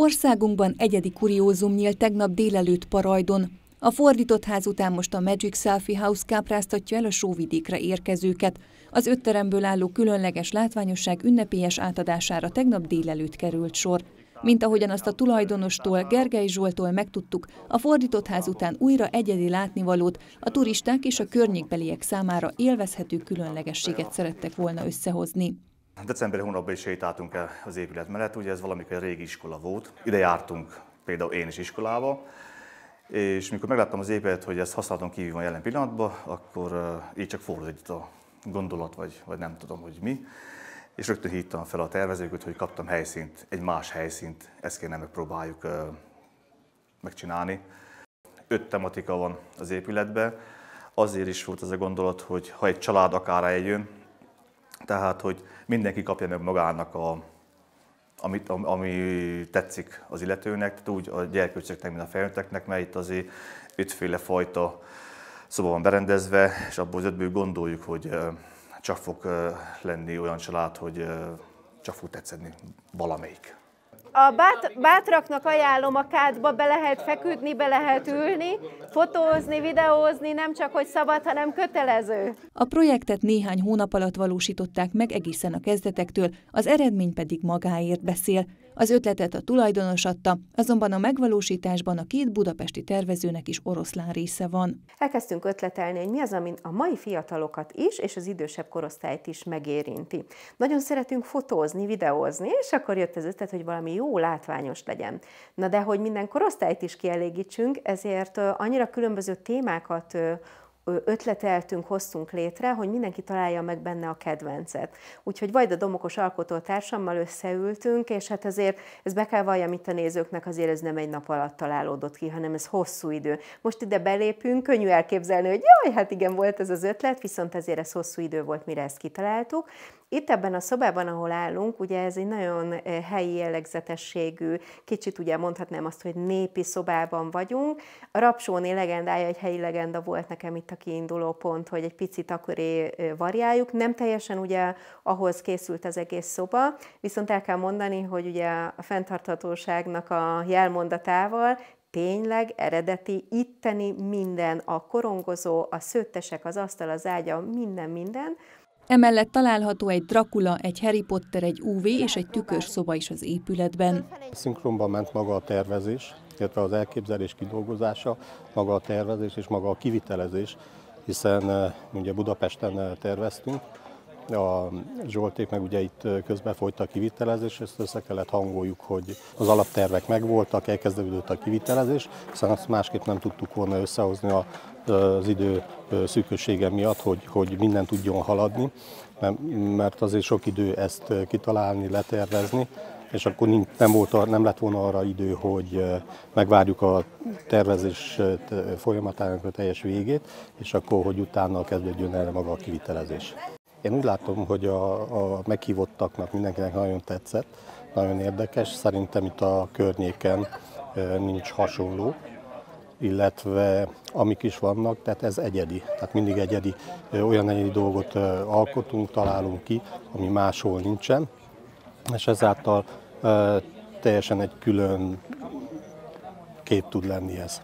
Országunkban egyedi kuriózum nyílt tegnap délelőtt Parajdon. A fordított ház után most a Magic Selfie House kápráztatja el a sóvidékre érkezőket. Az öt teremből álló különleges látványosság ünnepélyes átadására tegnap délelőtt került sor. Mint ahogyan azt a tulajdonostól, Gergely Zsoltól megtudtuk, a fordított ház után újra egyedi látnivalót a turisták és a környékbeliek számára élvezhető különlegességet szerettek volna összehozni. Decemberi hónapban is sétáltunk el az épület mellett, ugye ez valamikor régi iskola volt. Ide jártunk például én is iskolába, és mikor megláttam az épületet, hogy ez használaton kívül van jelen pillanatban, akkor így csak fordult a gondolat, vagy, vagy nem tudom, hogy mi. És rögtön hívtam fel a tervezőket, hogy kaptam helyszínt, egy más helyszínt, ezt kéne megpróbáljuk uh, megcsinálni. Öt tematika van az épületben, azért is volt ez a gondolat, hogy ha egy család akár eljön, tehát, hogy mindenki kapja meg magának a, amit, ami tetszik az illetőnek, tehát úgy a gyerkőcöknek, mint a felnőtteknek, mert itt azért ötféle fajta szoba van berendezve, és abból az ötből gondoljuk, hogy csak fog lenni olyan család, hogy csak fog tetszeni valamelyik. A bát, bátraknak ajánlom a kádba, be lehet feküdni, be lehet ülni, fotózni, videózni, nem csak hogy szabad, hanem kötelező. A projektet néhány hónap alatt valósították meg egészen a kezdetektől, az eredmény pedig magáért beszél. Az ötletet a tulajdonos adta, azonban a megvalósításban a két budapesti tervezőnek is oroszlán része van. Elkezdtünk ötletelni, hogy mi az, ami a mai fiatalokat is, és az idősebb korosztályt is megérinti. Nagyon szeretünk fotózni, videózni, és akkor jött az ötlet, hogy valami jó látványos legyen. Na de hogy minden korosztályt is kielégítsünk, ezért annyira különböző témákat ötleteltünk, hoztunk létre, hogy mindenki találja meg benne a kedvencet. Úgyhogy Vajda Domokos alkotótársammal összeültünk, és hát azért ez be kell valljam itt a nézőknek, azért ez nem egy nap alatt találódott ki, hanem ez hosszú idő. Most ide belépünk, könnyű elképzelni, hogy jaj, hát igen, volt ez az ötlet, viszont azért ez hosszú idő volt, mire ezt kitaláltuk, itt ebben a szobában, ahol állunk, ugye ez egy nagyon eh, helyi jellegzetességű, kicsit ugye mondhatnám azt, hogy népi szobában vagyunk. A Rapsóné legendája egy helyi legenda volt nekem itt a kiinduló pont, hogy egy picit akkoré variáljuk. Nem teljesen ugye ahhoz készült az egész szoba, viszont el kell mondani, hogy ugye a fenntarthatóságnak a jelmondatával tényleg eredeti, itteni minden, a korongozó, a szőttesek, az asztal, az ágya, minden, minden, Emellett található egy Dracula, egy Harry Potter, egy UV és egy tükörs szoba is az épületben. Szinkronban ment maga a tervezés, illetve az elképzelés kidolgozása, maga a tervezés és maga a kivitelezés, hiszen eh, ugye Budapesten eh, terveztünk, a Zsolték meg ugye itt közben folyt a kivitelezés, ezt össze kellett hangoljuk, hogy az alaptervek megvoltak, elkezdődött a kivitelezés, hiszen azt másképp nem tudtuk volna összehozni az idő szűkössége miatt, hogy, hogy minden tudjon haladni, mert azért sok idő ezt kitalálni, letervezni, és akkor nem, volt, nem lett volna arra idő, hogy megvárjuk a tervezés folyamatának a teljes végét, és akkor, hogy utána kezdődjön el maga a kivitelezés. Én úgy látom, hogy a, a meghívottaknak mindenkinek nagyon tetszett, nagyon érdekes. Szerintem itt a környéken nincs hasonló, illetve amik is vannak, tehát ez egyedi. Tehát mindig egyedi, olyan egyedi dolgot alkotunk, találunk ki, ami máshol nincsen, és ezáltal teljesen egy külön kép tud lenni ez.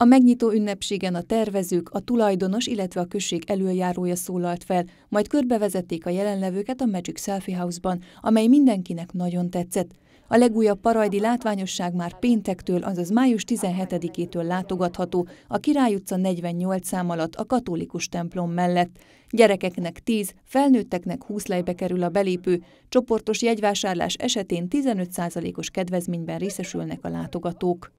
A megnyitó ünnepségen a tervezők, a tulajdonos, illetve a község előjárója szólalt fel, majd körbevezették a jelenlevőket a Magic Selfie House-ban, amely mindenkinek nagyon tetszett. A legújabb parajdi látványosság már péntektől, azaz május 17-től látogatható a Király utca 48 szám alatt a katolikus templom mellett. Gyerekeknek 10, felnőtteknek 20 lejbe kerül a belépő, csoportos jegyvásárlás esetén 15%-os kedvezményben részesülnek a látogatók.